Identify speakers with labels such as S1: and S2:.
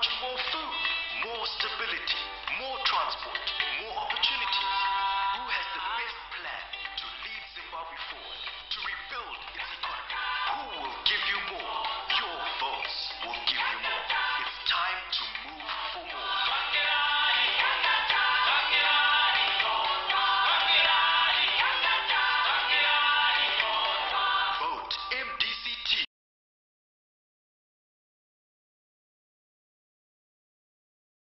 S1: much more food, more stability, more transport.